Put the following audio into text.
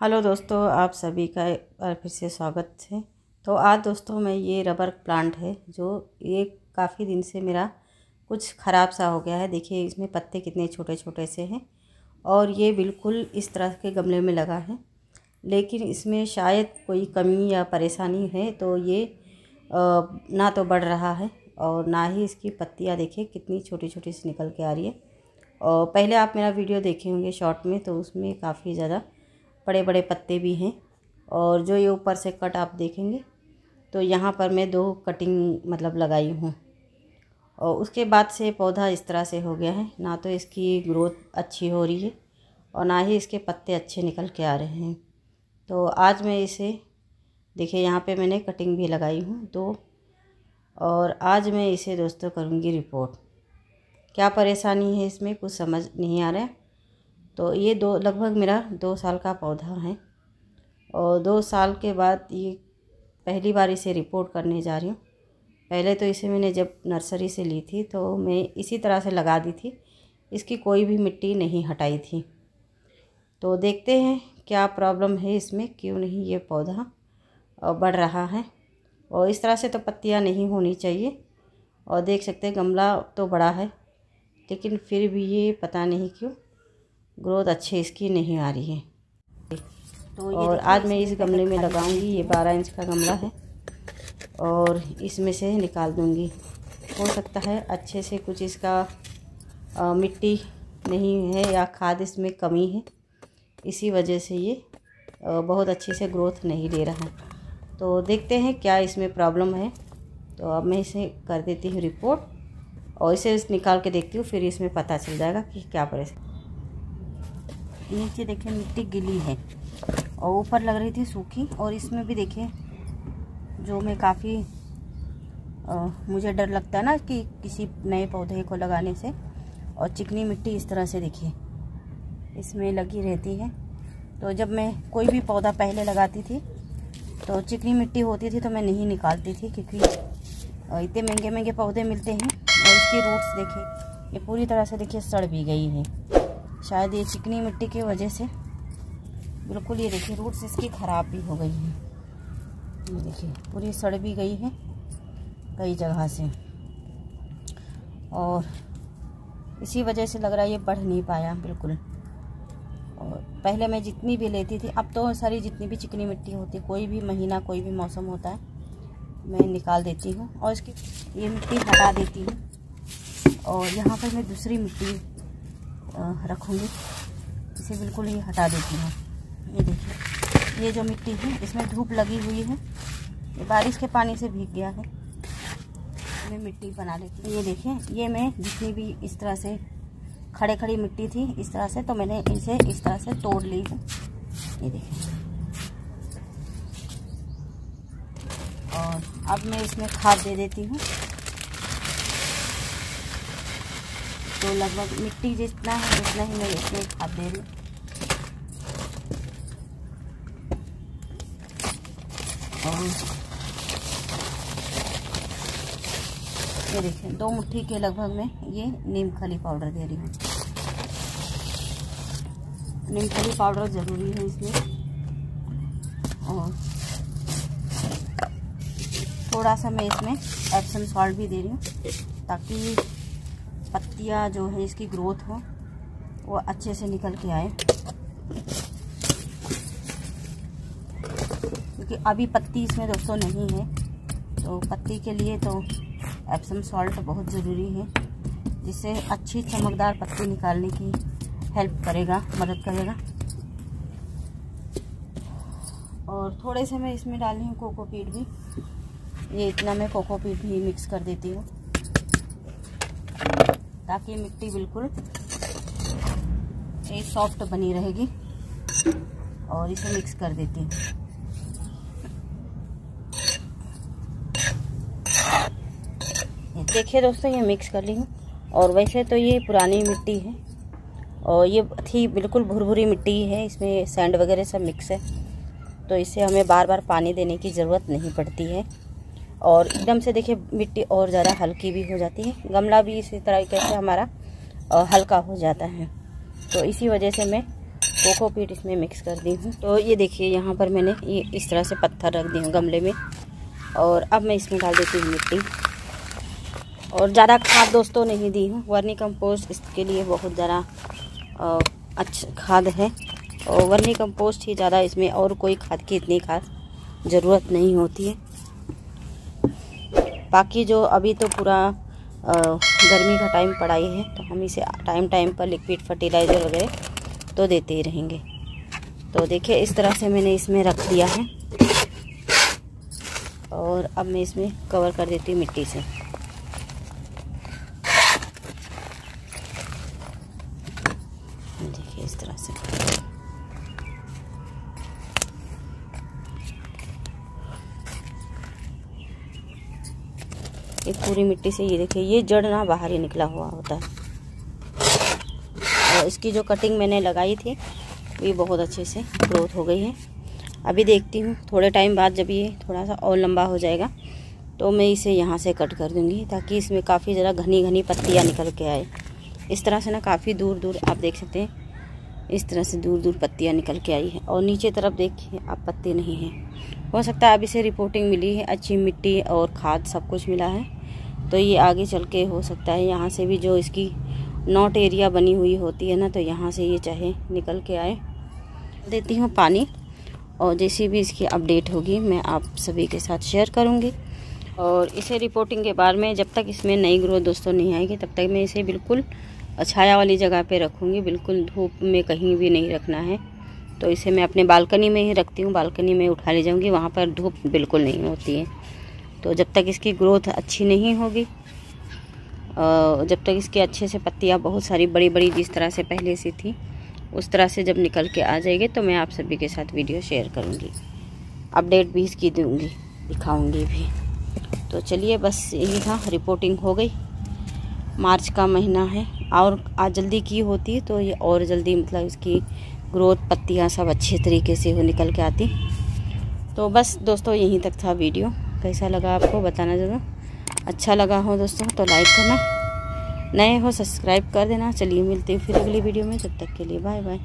Hello दोस्तों, आप सभी का एक बार फिर से स्वागत है। तो आज दोस्तों मैं ये रबर प्लांट है, जो ये काफ़ी दिन से मेरा कुछ ख़राब सा हो गया है। देखिए, इसमें पत्ते कितने छोटे छोटे से हैं और ये बिल्कुल इस तरह के गमले में लगा है। लेकिन इसमें शायद कोई कमी या परेशानी है तो ये ना तो बढ़ रहा है और ना ही इसकी पत्तियाँ, देखिए, कितनी छोटी छोटी सी निकल के आ रही है। और पहले आप मेरा वीडियो देखे होंगे शॉर्ट में तो उसमें काफ़ी ज़्यादा बड़े बड़े पत्ते भी हैं और जो ये ऊपर से कट आप देखेंगे तो यहाँ पर मैं दो कटिंग मतलब लगाई हूँ। और उसके बाद से पौधा इस तरह से हो गया है, ना तो इसकी ग्रोथ अच्छी हो रही है और ना ही इसके पत्ते अच्छे निकल के आ रहे हैं। तो आज मैं इसे, देखिए यहाँ पे मैंने कटिंग भी लगाई हूँ दो और आज मैं इसे दोस्तों करूँगी रिपोर्ट क्या परेशानी है इसमें कुछ समझ नहीं आ रहा है। तो ये दो, लगभग मेरा दो साल का पौधा है। और दो साल के बाद ये पहली बार इसे रिपोर्ट करने जा रही हूँ। पहले तो इसे मैंने जब नर्सरी से ली थी तो मैं इसी तरह से लगा दी थी। इसकी कोई भी मिट्टी नहीं हटाई थी। तो देखते हैं क्या प्रॉब्लम है इसमें, क्यों नहीं ये पौधा बढ़ रहा है। और इस तरह से तो पत्तियाँ नहीं होनी चाहिए। और देख सकते हैं गमला तो बड़ा है, लेकिन फिर भी ये पता नहीं क्यों ग्रोथ अच्छी इसकी नहीं आ रही है। तो और आज मैं इस गमले में लगाऊँगी ये बारह इंच का गमला है। और इसमें से निकाल दूँगी। हो सकता है अच्छे से कुछ इसका आ, मिट्टी नहीं है या खाद इसमें कमी है। इसी वजह से ये आ, बहुत अच्छे से ग्रोथ नहीं ले रहा है। तो देखते हैं क्या इसमें प्रॉब्लम है। तो अब मैं इसे कर देती हूँ रिपोर्ट। और इसे निकाल के देखती हूँ फिर इसमें पता चल जाएगा कि क्या परेशानी नीचे देखिए मिट्टी गिली है और ऊपर लग रही थी सूखी और इसमें भी देखिए जो मैं काफ़ी मुझे डर लगता है ना कि किसी नए पौधे को लगाने से और चिकनी मिट्टी इस तरह से देखिए, इसमें लगी रहती है। तो जब मैं कोई भी पौधा पहले लगाती थी तो चिकनी मिट्टी होती थी तो मैं नहीं निकालती थी क्योंकि इतने महँगे महँगे पौधे मिलते हैं और इसकी रूट्स देखिए, ये पूरी तरह से देखिए सड़ भी गई है। शायद ये चिकनी मिट्टी की वजह से। बिल्कुल ये देखिए रूट्स इसकी ख़राब भी हो गई हैं। ये देखिए, पूरी सड़ भी गई है कई जगह से। और इसी वजह से लग रहा है ये बढ़ नहीं पाया, बिल्कुल। और पहले मैं जितनी भी लेती थी, अब तो सारी जितनी भी चिकनी मिट्टी होती, कोई भी महीना, कोई भी मौसम होता है, मैं निकाल देती हूँ। और इसकी, ये मिट्टी हटा देती हूँ। और यहाँ पर मैं दूसरी मिट्टी रखूँगी। इसे बिल्कुल ही हटा देती हूँ। ये देखिए, ये जो मिट्टी है, इसमें धूप लगी हुई है। ये बारिश के पानी से भीग गया है। मैं मिट्टी बना लेती हूँ। ये देखिए, ये मैं जितनी भी इस तरह से खड़े खड़ी मिट्टी थी, इस तरह से तो मैंने इसे इस तरह से तोड़ ली है। ये देखिए। और अब मैं इसमें खाद दे देती हूँ। तो लगभग मिट्टी जितना है, उतना ही मैं इसमें खाद दे रही और ये देखिए, दो मुट्ठी के लगभग मैं ये नीम खली पाउडर दे रही हूँ। नीम खली पाउडर ज़रूरी है इसमें। और थोड़ा सा मैं इसमें एप्सम सॉल्ट भी दे रही हूँ, ताकि पत्तियाँ जो है इसकी ग्रोथ हो, वो अच्छे से निकल के आए। क्योंकि अभी पत्ती इसमें दोस्तों नहीं है तो पत्ती के लिए तो एप्सम सॉल्ट बहुत ज़रूरी है, जिससे अच्छी चमकदार पत्ती निकालने की हेल्प करेगा, मदद करेगा। और थोड़े से मैं इसमें डाली हूँ कोकोपीट भी। ये इतना मैं कोकोपीट भी मिक्स कर देती हूँ। ताकि मिट्टी बिल्कुल एक सॉफ्ट बनी रहेगी। और इसे मिक्स कर देती हूँ। देखिए दोस्तों, ये मिक्स कर ली हूँ। और वैसे तो ये पुरानी मिट्टी है। और ये थी बिल्कुल भुरभुरी मिट्टी है। इसमें सैंड वगैरह सब मिक्स है। तो इसे हमें बार बार पानी देने की ज़रूरत नहीं पड़ती है। और एकदम से देखिए मिट्टी और ज़्यादा हल्की भी हो जाती है। गमला भी इसी तरीके से हमारा हल्का हो जाता है। तो इसी वजह से मैं कोकोपीट इसमें मिक्स कर दी हूँ। तो ये देखिए, यहाँ पर मैंने ये इस तरह से पत्थर रख दिए हूँ गमले में। और अब मैं इसमें डाल देती हूँ मिट्टी। और ज़्यादा खाद दोस्तों नहीं दी हूँ। वर्नी कंपोस्ट इसके लिए बहुत ज़्यादा अच्छा खाद है। और वर्नी कंपोस्ट ही ज़्यादा इसमें और कोई खाद की इतनी खास ज़रूरत नहीं होती है। बाकी जो अभी तो पूरा गर्मी का टाइम पड़ा ही है तो हम इसे टाइम टाइम पर लिक्विड फर्टिलाइज़र वगैरह तो देते ही रहेंगे। तो देखिए, इस तरह से मैंने इसमें रख दिया है। और अब मैं इसमें कवर कर देती हूँ मिट्टी से देखिए इस तरह से ये पूरी मिट्टी से, ये देखिए, ये जड़ ना बाहर ही निकला हुआ होता है। और इसकी जो कटिंग मैंने लगाई थी, ये बहुत अच्छे से ग्रोथ हो गई है। अभी देखती हूँ, थोड़े टाइम बाद जब ये थोड़ा सा और लंबा हो जाएगा तो मैं इसे यहाँ से कट कर दूँगी, ताकि इसमें काफ़ी ज़रा घनी घनी पत्तियाँ निकल के आए। इस तरह से ना काफ़ी दूर दूर आप देख सकते हैं इस तरह से दूर दूर पत्तियाँ निकल के आई है। और नीचे तरफ़ देखिए, अब पत्ते नहीं हैं। हो सकता है अब इसे रिपोर्टिंग मिली है, अच्छी मिट्टी और खाद सब कुछ मिला है। तो ये आगे चल के हो सकता है, यहाँ से भी जो इसकी नॉट एरिया बनी हुई होती है ना तो यहाँ से ये चाहे निकल के आए। देती हूँ पानी, और जैसी भी इसकी अपडेट होगी, मैं आप सभी के साथ शेयर करूँगी। और इसे रिपोर्टिंग के बारे में, जब तक इसमें नई ग्रोथ दोस्तों नहीं आएगी, तब तक मैं इसे बिल्कुल छाया वाली जगह पे रखूँगी। बिल्कुल धूप में कहीं भी नहीं रखना है। तो इसे मैं अपने बालकनी में ही रखती हूँ। बालकनी में उठा ले जाऊँगी। वहाँ पर धूप बिल्कुल नहीं होती है। तो जब तक इसकी ग्रोथ अच्छी नहीं होगी जब तक इसके अच्छे से पत्तियाँ बहुत सारी बड़ी बड़ी जिस तरह से पहले से थी, उस तरह से जब निकल के आ जाएगी तो मैं आप सभी के साथ वीडियो शेयर करूँगी। अपडेट भी इसकी दूँगी, दिखाऊँगी भी। तो चलिए बस यही था। रिपोर्टिंग हो गई। मार्च का महीना है। और आज जल्दी की होती तो ये और जल्दी मतलब इसकी ग्रोथ पत्तियाँ सब अच्छे तरीके से हो निकल के आती। तो बस दोस्तों यहीं तक था वीडियो। कैसा लगा आपको बताना ज़रूर। अच्छा लगा हो दोस्तों तो लाइक करना। नए हो सब्सक्राइब कर देना। चलिए मिलते हैं फिर अगली वीडियो में। तब तक के लिए बाय बाय